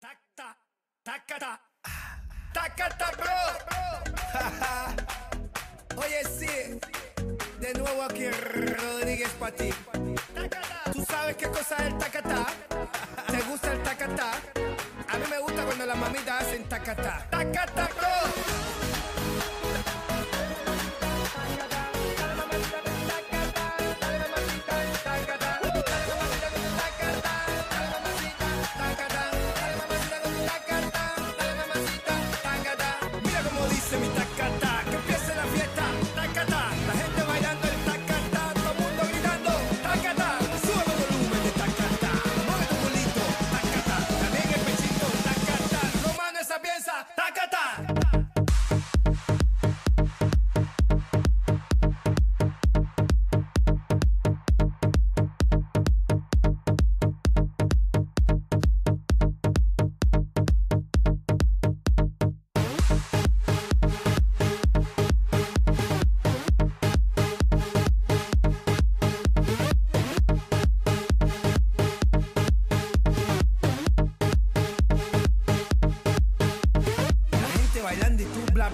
Tacta, tacata, tacata, bro. Oye, sí, de nuevo aquí Rodríguez para ti. ¿Tú sabes qué cosa es el tacata? ¿Te gusta el tacata? A mí me gusta cuando las mamitas hacen tacata. Tacata, bro.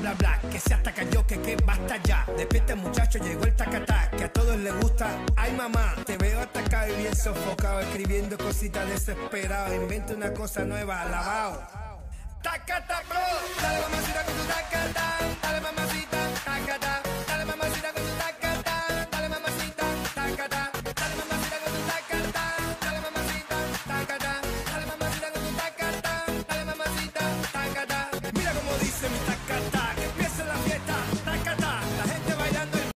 Bla bla Que se hasta cayó, que que basta ya. Despierta muchacho, llegó el tacatá Que a todos les gusta. Ay mamá, te veo atacado y bien sofocado Escribiendo cositas desesperado Inventa una cosa nueva, alabao. Tacata bro Dale mamacita con tu tacata